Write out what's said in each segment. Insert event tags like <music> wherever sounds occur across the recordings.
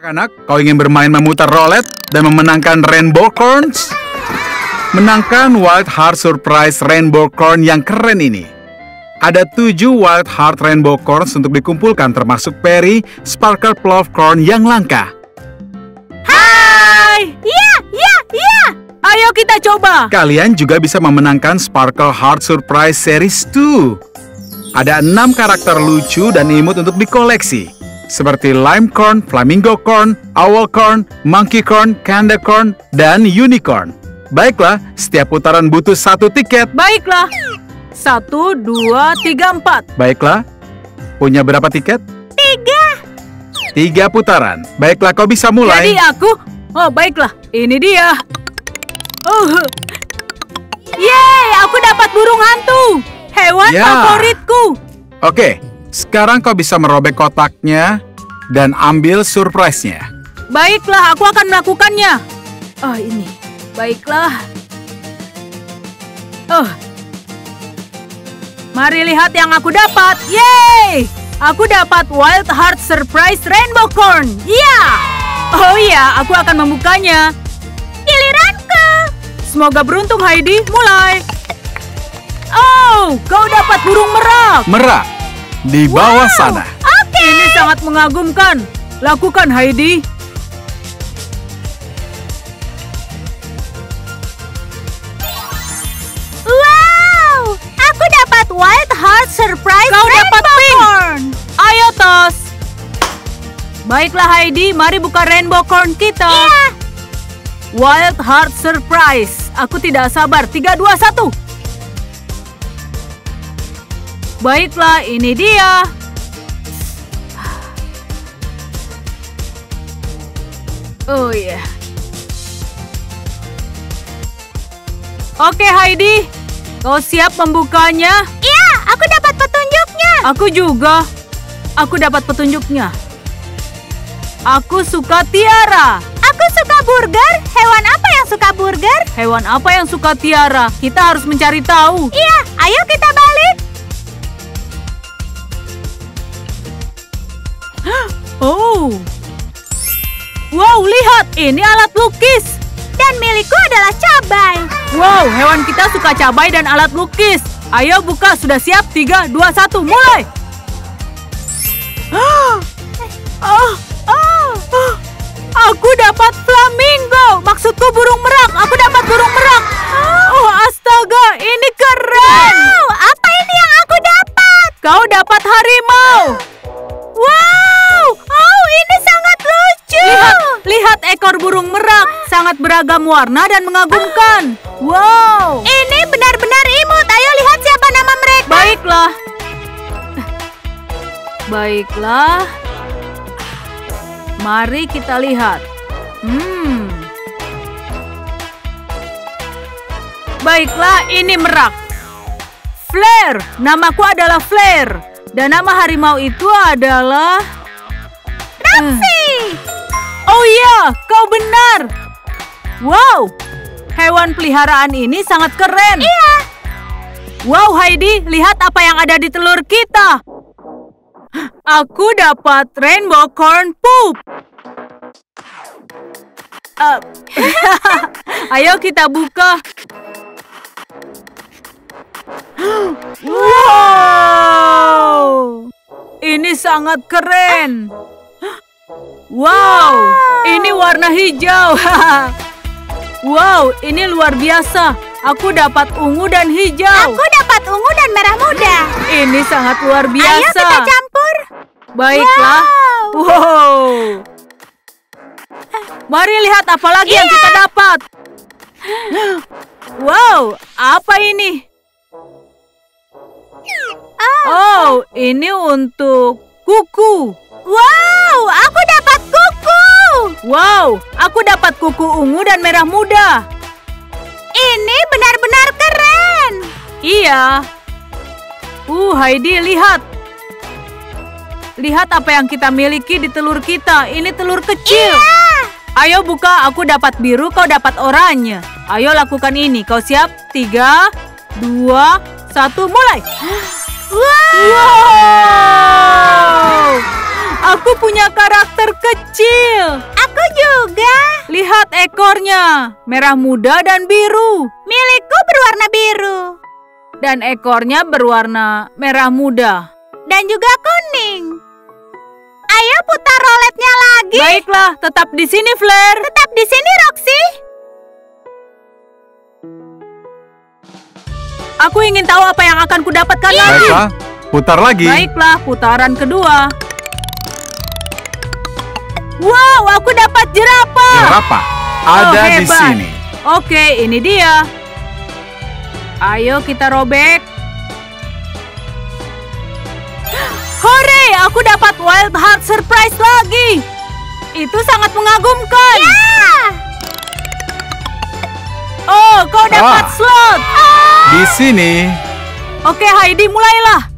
Anak-anak, kau ingin bermain memutar rolet dan memenangkan Rainbow Corns? Menangkan Wild Heart Surprise Rainbow Corn yang keren ini. Ada tujuh Wild Heart Rainbow Corns untuk dikumpulkan termasuk Perry Sparkle Plove Corn yang langka. Hai! Iya, iya, iya! Ayo kita coba! Kalian juga bisa memenangkan Sparkle Heart Surprise Series 2. Ada enam karakter lucu dan imut untuk dikoleksi seperti lime corn, flamingo corn, owl corn, monkey corn, candy corn, dan unicorn. Baiklah, setiap putaran butuh satu tiket. Baiklah. Satu, dua, tiga, empat. Baiklah. Punya berapa tiket? Tiga. Tiga putaran. Baiklah, kau bisa mulai. Jadi aku... Oh, baiklah. Ini dia. Oh. Yeay, aku dapat burung hantu. Hewan Ya. favoritku. Oke, sekarang kau bisa merobek kotaknya dan ambil surprise-nya. Baiklah, aku akan melakukannya. Oh, ini. Baiklah. Oh. Mari lihat yang aku dapat. Yeay! Aku dapat Wild Heart Surprise Rainbow Corn. Iya! Oh iya, aku akan membukanya. Giliranku. Semoga beruntung Heidi. Mulai. Oh, kau dapat burung merak. Merak di bawah Wow. sana. Ini sangat mengagumkan. Lakukan Heidi. Wow! Aku dapat Wild Heart Surprise Kau dapat Rainbow pink. Corn. Ayo tos. Baiklah Heidi, mari buka rainbow corn kita. Iya. Wild Heart Surprise. Aku tidak sabar. 3 2 1. Baiklah, ini dia. Oh iya. Oke Heidi, kau siap membukanya? Iya, aku dapat petunjuknya. Aku juga. Aku dapat petunjuknya. Aku suka tiara. Aku suka burger. Hewan apa yang suka burger? Hewan apa yang suka tiara? Kita harus mencari tahu. Iya, ayo kita Wow, lihat. Ini alat lukis. Dan milikku adalah cabai. Wow, hewan kita suka cabai dan alat lukis. Ayo buka, sudah siap? 3, 2, 1, mulai. Oh, oh, oh. Aku dapat flamingo. Maksudku burung merak. Aku dapat burung merak. Oh, astaga, ini keren. Wow, apa ini yang aku dapat? Kau dapat harimau. Sangat beragam warna dan mengagumkan. Wow. Ini benar-benar imut. Ayo lihat siapa nama mereka. Baiklah. Baiklah. Mari kita lihat. Hmm. Baiklah, ini merak. Flare. Namaku adalah Flare. Dan nama harimau itu adalah... Roxy. Oh iya, kau benar. Wow, hewan peliharaan ini sangat keren. Iya. Wow Heidi, lihat apa yang ada di telur kita. Aku dapat rainbow corn poop. Eh, <laughs> ayo kita buka. Wow, ini sangat keren. Wow, ini warna hijau. <laughs> wow, ini luar biasa. Aku dapat ungu dan hijau. Aku dapat ungu dan merah muda. Ini sangat luar Ayo biasa. kita campur. Baiklah. Wow. Wow. Mari lihat apa lagi yang Iya. kita dapat. Wow, apa ini? Oh, ini untuk kuku. Wow, aku dapat. Wow, aku dapat kuku ungu dan merah muda. Ini benar-benar keren. Iya. Uh, Heidi, lihat. Lihat apa yang kita miliki di telur kita. Ini telur kecil. Iya. Ayo buka, aku dapat biru, kau dapat oranye. Ayo lakukan ini. Kau siap? Tiga, dua, satu, mulai. <gasps> Wow. Wow! Aku punya karakter kecil. Aku juga. Lihat ekornya, merah muda dan biru. Milikku berwarna biru. Dan ekornya berwarna merah muda. Dan juga kuning. Ayo putar roletnya lagi. Baiklah, tetap di sini, Flair. Tetap di sini, Roxy. Aku ingin tahu apa yang akan kudapatkan lagi. Baiklah, putar lagi. Baiklah, putaran kedua. Wow, aku dapat jerapah. Jerapah ada Oh, di sini. Oke, ini dia. Ayo kita robek. Hore, aku dapat Wild Heart Surprise lagi. Itu sangat mengagumkan. Ya. Oh, kau dapat Ah. slot. Di sini. Oke, Heidi, mulailah.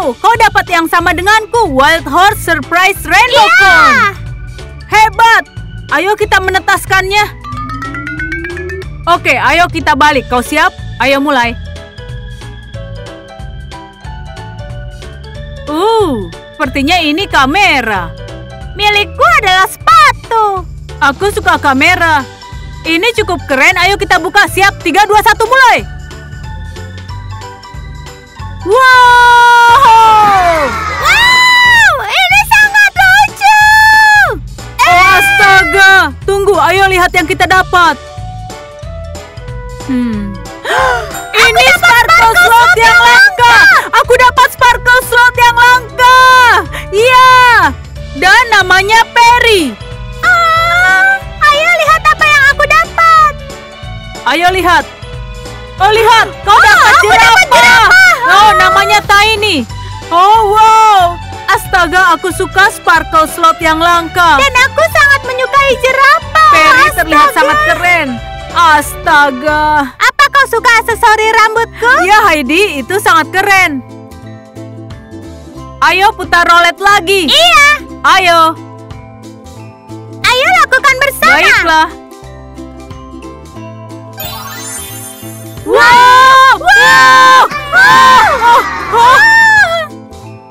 Wow, kau dapat yang sama denganku, Wild Horse Surprise Rainbow. Cone. Hebat. Ayo kita menetaskannya. Oke, ayo kita balik. Kau siap? Ayo mulai. Uh, sepertinya ini kamera. Milikku adalah sepatu. Aku suka kamera. Ini cukup keren. Ayo kita buka. Siap. 3, 2, 1, mulai. Wow! Ayo lihat yang kita dapat. Hmm. Ini sparkle slot yang langka. Aku dapat sparkle slot yang langka. Iya. Dan namanya Perry. Oh, ayo lihat apa yang aku dapat. Ayo lihat. Oh lihat, kau dapat aku dapat jerapah. Oh namanya Tiny. Oh wow, astaga aku suka sparkle slot yang langka. Dan aku sangat menyukai jerapah. Perry Astaga. terlihat sangat keren. Astaga. Apa kau suka aksesori rambutku? Ya Heidi, itu sangat keren. Ayo putar rolet lagi. Iya. Ayo. Ayo lakukan bersama. Baiklah. Wow! Wow! Oh, oh.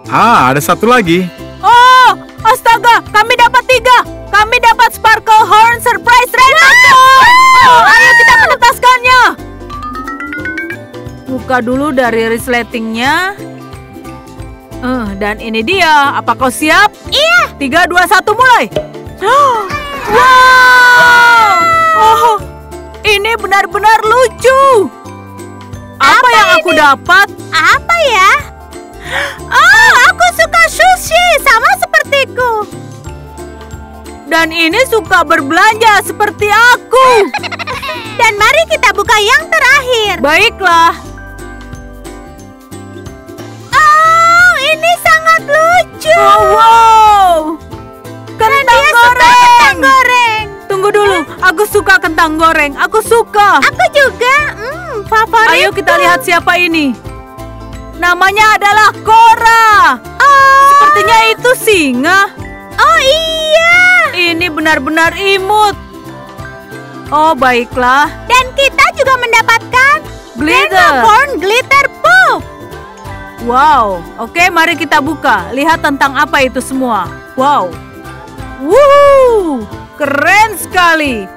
Ah, ada satu lagi. Oh, astaga, kami dapat tiga. Kami dapat Sparkle Horn Surprise Rainbow Cone. Oh, ayo kita menetaskannya. Buka dulu dari resletingnya. Eh, dan ini dia. Apa kau siap? Iya. Tiga, dua, satu, mulai. Wow! Oh, ini benar-benar lucu. Apa, Apa yang aku ini? dapat? Apa ya? Oh, aku suka sushi sama sepertiku. Dan ini suka berbelanja seperti aku. <laughs> Dan mari kita buka yang terakhir. Baiklah. Oh, ini sangat lucu. Oh, wow. Kentang Dia suka goreng. kentang goreng. Tunggu dulu, aku suka kentang goreng. Aku suka. Aku juga. Hmm, favorit. Ayo kita lihat siapa ini. Namanya adalah Cora. Oh, Sepertinya itu singa. oh iya. Ini benar-benar imut. Oh, baiklah. Dan kita juga mendapatkan Glitter. Corn Glitter Poof. Wow. Oke, mari kita buka. Lihat tentang apa itu semua. Wow. Wuh, keren sekali.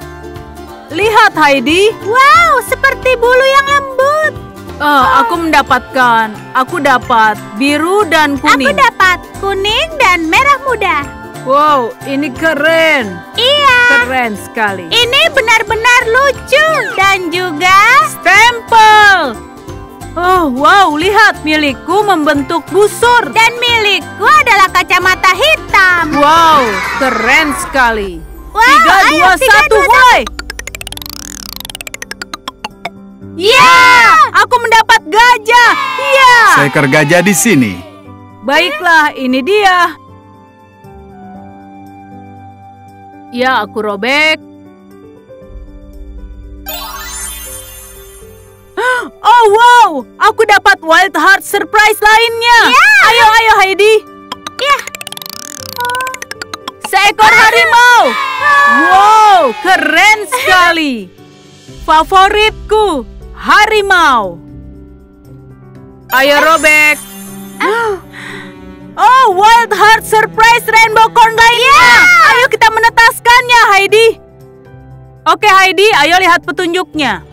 Lihat Heidi. Wow, seperti bulu yang lembut. Eh, aku mendapatkan. Aku dapat biru dan Aku kuning. dapat kuning dan merah muda. Wow, ini keren. Iya. Keren sekali. Ini benar-benar lucu dan juga Stempel. Oh, wow, lihat milikku membentuk busur. dan milikku adalah kacamata hitam. Wow, keren sekali. Wow, Tiga, ayo, dua, tiga, satu, dua, mulai. Ya, aku mendapat gajah. Ya. Seekor gajah di sini. Baiklah, ini dia. Ya, aku robek. <gasps> Oh wow, aku dapat Wild Heart surprise lainnya. Ya. Ayo, ayo Heidi. Ya. Seekor harimau. Wow, keren sekali. Favoritku, harimau. Ayo robek. <gasps> Oh, Wild Heart Surprise Rainbow Corn lainnya. Ayo kita menetaskannya, Heidi. Oke, Heidi, ayo lihat petunjuknya.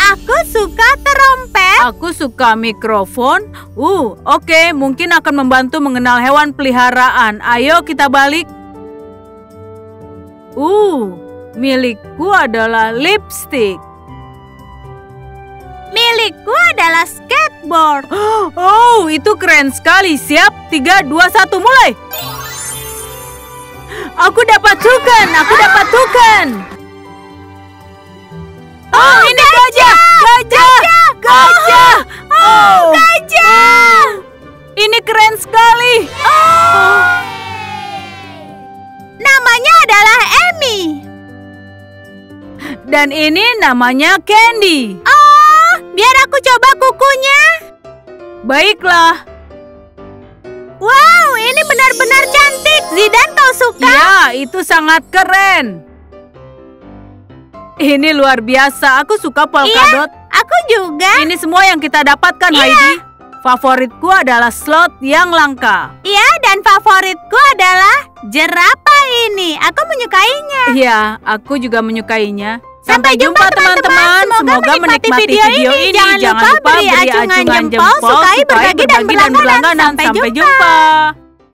Aku suka terompet. Aku suka mikrofon. Uh, oke, mungkin akan membantu mengenal hewan peliharaan. Ayo kita balik. Uh, milikku adalah lipstick. Milikku adalah skateboard. Oh, itu keren sekali. Siap? 3, 2, 1, mulai. Aku dapat tukan, aku dapat tukan. Oh, ini gajah, gajah, gajah. Oh, Gajah. Ini keren sekali. Namanya adalah Emmy. Dan ini namanya Candy. Oh, biar aku coba kukunya. Baiklah. Wow, ini benar-benar cantik. Zidan, kau suka? Ya, itu sangat keren. Ini luar biasa. Aku suka polka Iya. Aku juga. Ini semua yang kita dapatkan, Iya. Heidi. Favoritku adalah slot yang langka. Iya, dan favoritku adalah jerapah ini. Aku menyukainya. Iya, aku juga menyukainya. Sampai jumpa, teman-teman. Semoga menikmati video ini. Jangan lupa beri acungan jempol, sukai, berbagi, dan berlangganan. Sampai jumpa. Sampai jumpa.